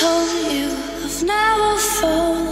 told you I've like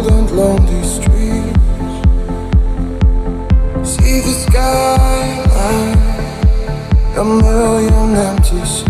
cold and lonely streets. See the sky, a million empty streets.